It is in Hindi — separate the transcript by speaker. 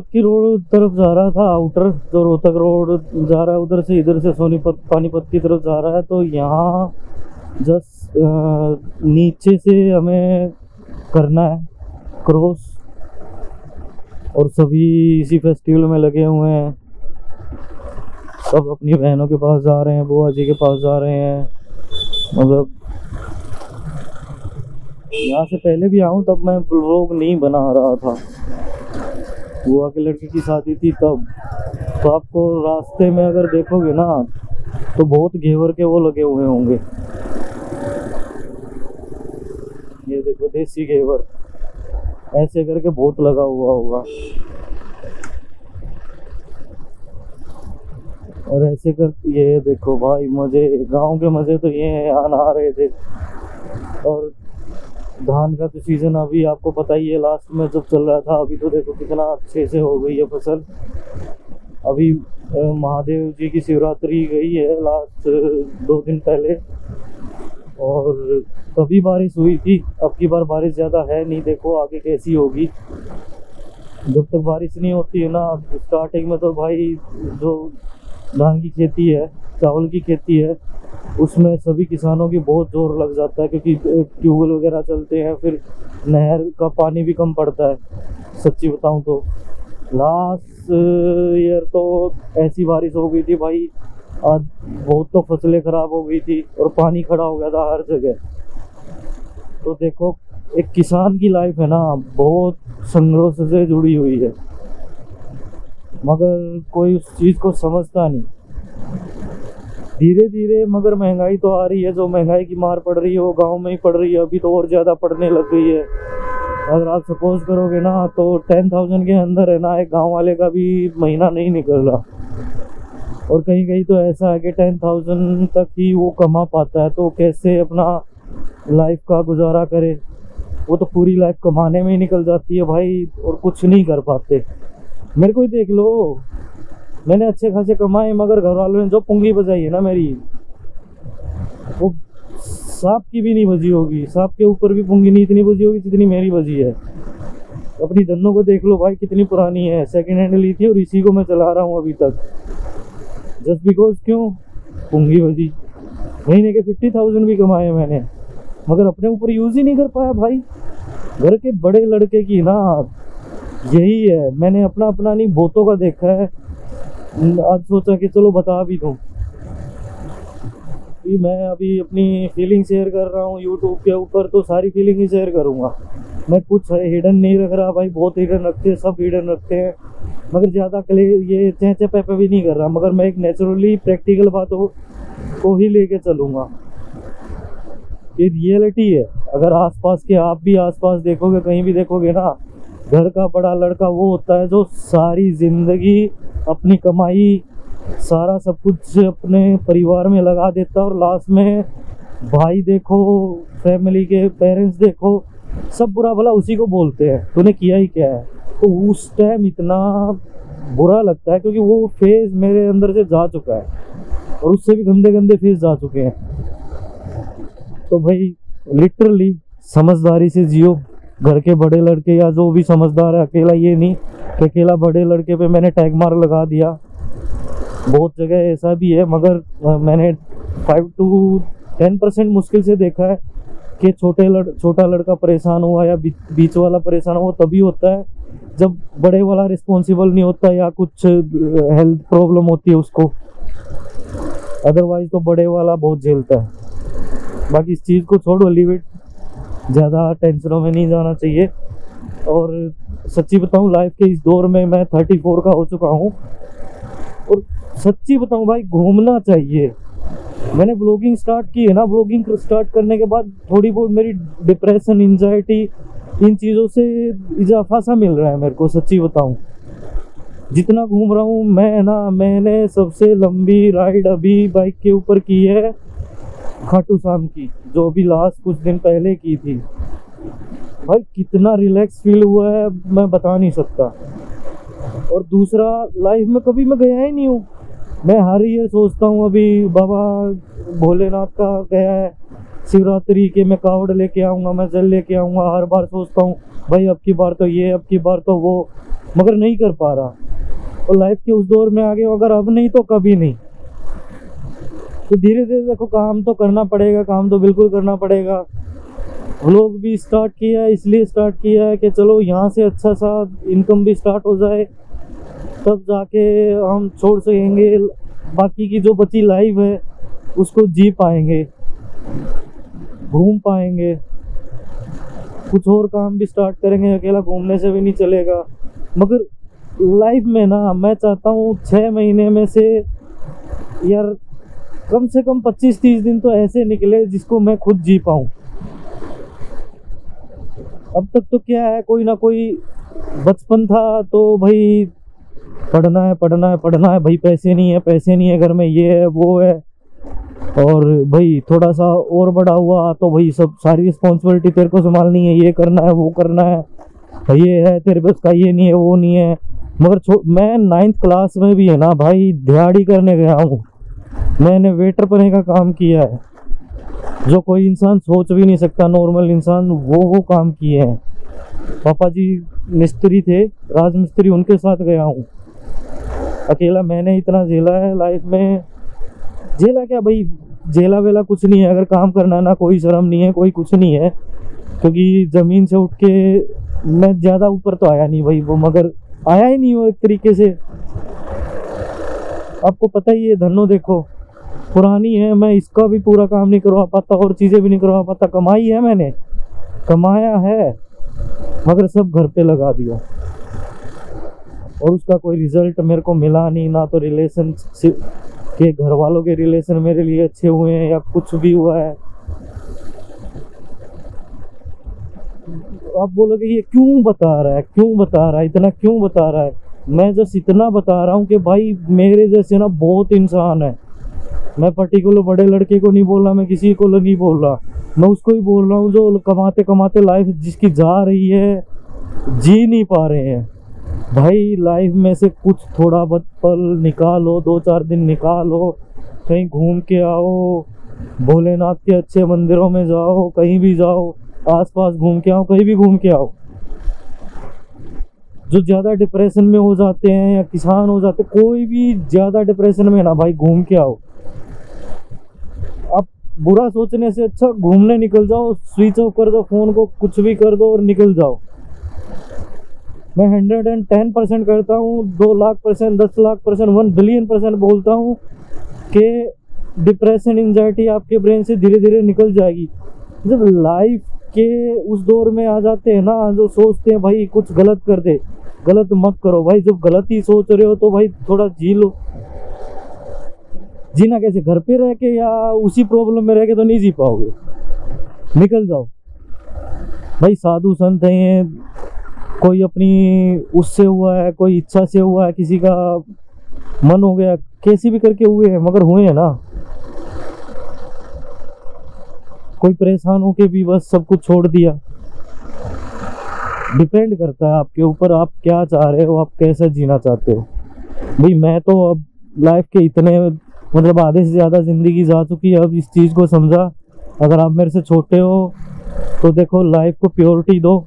Speaker 1: सोनीपत की रोड तरफ़ जा रहा था आउटर जो रोहतक रोड जा रहा है, उधर से इधर से सोनीपत, पानीपत की तरफ़ जा रहा है तो यहाँ जस्ट नीचे से हमें करना है क्रॉस और सभी इसी फेस्टिवल में लगे हुए हैं। सब अपनी बहनों के पास जा रहे हैं बुआ जी के पास जा रहे हैं मतलब यहाँ से पहले भी आऊँ तब मैं ब्लॉग नहीं बना रहा था। बुआ के लड़के की शादी थी तब। तो आपको रास्ते में अगर देखोगे ना तो बहुत घेवर के वो लगे हुए होंगे। ये देखो, देसी घेवर। ऐसे करके बहुत लगा हुआ होगा। और ऐसे कर, ये देखो भाई, मज़े। गाँव के मज़े तो ये नहा रहे थे और धान का तो सीज़न अभी आपको पता ही है लास्ट में जब चल रहा था, अभी तो देखो कितना अच्छे से हो गई है फ़सल। अभी महादेव जी की शिवरात्रि गई है लास्ट दो दिन पहले। और तभी बारिश हुई थी, अब की बार बारिश ज़्यादा है नहीं, देखो आगे कैसी होगी। जब तक बारिश नहीं होती है ना स्टार्टिंग में तो भाई जो धान की खेती है, चावल की खेती है उसमें सभी किसानों की बहुत ज़ोर लग जाता है क्योंकि ट्यूबवेल वगैरह चलते हैं, फिर नहर का पानी भी कम पड़ता है। सच्ची बताऊँ तो। लास्ट ईयर तो ऐसी बारिश हो गई थी भाई, आज बहुत तो फ़सलें खराब हो गई थी और पानी खड़ा हो गया था हर जगह। तो देखो, एक किसान की लाइफ है ना, बहुत संघर्ष से जुड़ी हुई है। मगर कोई उस चीज़ को समझता नहीं। धीरे धीरे मगर महँगाई तो आ रही है। जो महँगाई की मार पड़ रही है, वो गाँव में ही पड़ रही है। अभी तो और ज़्यादा पड़ने लग गई है। अगर आप सपोज़ करोगे ना तो टेन थाउज़ेंड के अंदर है ना, एक गाँव वाले का भी महीना नहीं निकल रहा। और कहीं कहीं तो ऐसा है कि टेन थाउज़ेंड तक ही वो कमा पाता है तो कैसे अपना लाइफ का गुजारा करे? वो तो पूरी लाइफ कमाने में ही निकल जाती है भाई, और कुछ नहीं कर पाते। मेरे को ही देख लो। मैंने अच्छे खासे कमाए, मगर घर वालों ने जो पुंगी बजाई है ना मेरी, वो सांप की भी नहीं बजी होगी। सांप के ऊपर भी पुंगी नहीं इतनी बजी होगी जितनी मेरी बजी है। अपनी धनों को देख लो भाई, कितनी पुरानी है। सेकंड हैंड ली थी और इसी को मैं चला रहा हूँ अभी तक। जस्ट बिकॉज़ क्यों? पुंगी बजी। महीने के फिफ्टी थाउज़ेंड भी कमाए मैंने। मगर अपने ऊपर यूज़ ही नहीं कर पाया भाई। घर के बड़े लड़के की ना, यही है। मैंने अपना अपना नहीं बहुतों का देखा है। आज सोचा कि चलो बता भी दूँ। कि मैं अभी अपनी फीलिंग शेयर कर रहा हूँ यूट्यूब के ऊपर तो सारी फीलिंग ही शेयर करूँगा। मैं कुछ हिडन नहीं रख रहा भाई, बहुत हिडन रखते हैं, सब हिडन रखते हैं। मगर ज़्यादा क्ले ये चेचे पेपे भी नहीं कर रहा, मगर मैं एक नेचुरली प्रैक्टिकल बातों को ही लेके चलूँगा। ये रियलिटी है। अगर आसपास के आप भी आसपास देखोगे, कहीं भी देखोगे ना, घर का बड़ा लड़का वो होता है जो सारी ज़िंदगी अपनी कमाई सारा सब कुछ अपने परिवार में लगा देता और लास्ट में भाई देखो फैमिली के पेरेंट्स देखो, सब बुरा भला उसी को बोलते हैं। तूने किया ही क्या है? तो उस टाइम इतना बुरा लगता है क्योंकि वो फ़ेज़ मेरे अंदर से जा चुका है और उससे भी गंदे गंदे फ़ेज़ जा चुके हैं। तो भाई लिटरली समझदारी से जियो। घर के बड़े लड़के या जो भी समझदार है अकेला ये नहीं कि अकेला बड़े लड़के पे मैंने टैग मार लगा दिया। बहुत जगह ऐसा भी है मगर मैंने फाइव टू टेन परसेंट मुश्किल से देखा है कि छोटे लड़ छोटा लड़का परेशान हुआ या बी, बीच वाला परेशान हुआ तभी होता है जब बड़े वाला रिस्पॉन्सिबल नहीं होता या कुछ हेल्थ प्रॉब्लम होती है उसको। अदरवाइज़ तो बड़े वाला बहुत झेलता है। बाकी इस चीज़ को छोड़ो लिव इट ज़्यादा टेंशनों में नहीं जाना चाहिए। और सच्ची बताऊँ लाइफ के इस दौर में मैं थर्टी फोर का हो चुका हूँ। और सच्ची बताऊँ भाई, घूमना चाहिए। मैंने ब्लॉगिंग स्टार्ट की है ना। ब्लॉगिंग स्टार्ट करने के बाद थोड़ी बहुत मेरी डिप्रेशन इंजाइटी इन चीज़ों से इजाफा सा मिल रहा है मेरे को, सच्ची बताऊँ। जितना घूम रहा हूँ, मैं ना, मैंने सबसे लंबी राइड अभी बाइक के ऊपर की है। खाटू शाम की, जो अभी लास्ट कुछ दिन पहले की थी। भाई, कितना रिलैक्स फील हुआ है मैं बता नहीं सकता। और दूसरा लाइफ में कभी मैं गया ही नहीं हूँ। मैं हर ईयर सोचता हूँ, अभी बाबा भोलेनाथ का गया है। शिवरात्रि के मैं कावड़ लेके आऊँगा, मैं जल लेके आऊँगा, हर बार सोचता हूँ, भाई, अब की बार तो ये, अब की बार तो वो, मगर नहीं कर पा रहा। और लाइफ के उस दौर में आ गए अगर अब नहीं तो कभी नहीं। तो धीरे धीरे देखो, काम तो करना पड़ेगा, काम तो बिल्कुल करना पड़ेगा। लोग भी स्टार्ट किया है, इसलिए स्टार्ट किया है कि चलो यहाँ से अच्छा सा इनकम भी स्टार्ट हो जाए। तब जाके हम छोड़ सकेंगे, बाकी की जो बची लाइफ है, उसको जी पाएँगे, घूम पाएँगे। कुछ और काम भी स्टार्ट करेंगे, अकेला घूमने से भी नहीं चलेगा। मगर लाइफ में ना, मैं चाहता हूँ छः महीने में से यार कम से कम 25-30 दिन तो ऐसे निकले जिसको मैं खुद जी पाऊँ। अब तक तो क्या है, कोई ना कोई बचपन था तो भाई पढ़ना है पढ़ना है पढ़ना है, भाई पैसे नहीं है, पैसे नहीं है, घर में ये है, वो है। और भाई थोड़ा सा और बड़ा हुआ तो भाई सब सारी रिस्पॉन्सिबिलिटी तेरे को संभालनी है, ये करना है, वो करना है। ये है, तेरे पास का ये नहीं है, वो नहीं है। मगर मैं नाइन्थ क्लास में भी है ना भाई, दिहाड़ी करने गया हूँ। मैंने वेटर बने का काम किया है। जो कोई इंसान सोच भी नहीं सकता, नॉर्मल इंसान, वो वो काम किए हैं। पापा जी मिस्त्री थे राज मिस्त्री उनके साथ गया हूँ। अकेला मैंने इतना झेला है लाइफ में। झेला क्या भाई? झेला वेला कुछ नहीं है। अगर काम करना ना, कोई शर्म नहीं है, कोई कुछ नहीं है। क्योंकि ज़मीन से उठ के मैं ज़्यादा ऊपर तो आया नहीं भाई, वो मगर आया ही नहीं वो एक तरीके से। आपको पता ही है धनो देखो। पुरानी है, मैं इसका भी पूरा काम नहीं करवा पाता और चीज़ें भी नहीं करवा पाता। कमाई है मैंने। कमाया है, मगर सब घर पे लगा दिया। और उसका कोई रिज़ल्ट मेरे को मिला नहीं, ना तो रिलेशन के घर वालों के रिलेशन मेरे लिए अच्छे हुए हैं या कुछ भी हुआ है। आप बोलोगे, ये क्यों बता रहा है? क्यों बता रहा है? इतना क्यों बता रहा है? मैं जस्ट इतना बता रहा हूँ कि भाई मेरे जैसे ना बहुत इंसान है। मैं पर्टिकुलर बड़े लड़के को नहीं बोल रहा, मैं किसी को नहीं बोल रहा। मैं उसको ही बोल रहा हूँ जो कमाते कमाते लाइफ जिसकी जा रही है, जी नहीं पा रहे हैं। भाई लाइफ में से कुछ थोड़ा बहुत पल निकालो, दो चार दिन निकालो, कहीं घूम के आओ, भोलेनाथ के अच्छे मंदिरों में जाओ, कहीं भी जाओ, आसपास घूम के आओ, कहीं भी घूम के आओ। जो ज़्यादा डिप्रेशन में हो जाते हैं या किसान हो जाते कोई भी ज़्यादा डिप्रेशन में ना भाई घूम के आओ। आप बुरा सोचने से अच्छा घूमने निकल जाओ स्विच ऑफ़ कर दो फ़ोन को, कुछ भी कर दो और निकल जाओ। मैं हंड्रेड एंड टेन परसेंट करता हूँ, दो लाख परसेंट दस lakh percent one billion percent बोलता हूँ कि डिप्रेशन एंजाइटी आपके ब्रेन से धीरे धीरे निकल जाएगी। जब लाइफ के उस दौर में आ जाते हैं ना, जो सोचते हैं, भाई, कुछ गलत कर दे। गलत मत करो। भाई, जब गलत ही सोच रहे हो तो भाई, थोड़ा जी लो। जीना कैसे? घर पे रह के या उसी प्रॉब्लम में रह के तो नहीं जी पाओगे? निकल जाओ। भाई, साधु संत हैं, कोई अपनी उससे हुआ है, कोई इच्छा से हुआ है, किसी का मन हो गया, कैसे भी करके हुए हैं, मगर हुए हैं ना। कोई परेशान होके भी बस सब कुछ छोड़ दिया। डिपेंड करता है आपके ऊपर, आप क्या चाह रहे हो, आप कैसे जीना चाहते हो। भाई, मैं तो अब लाइफ के इतने मतलब आधे से ज़्यादा ज़िंदगी जा चुकी है, अब इस चीज़ को समझा। अगर आप मेरे से छोटे हो तो देखो लाइफ को प्योरिटी दो।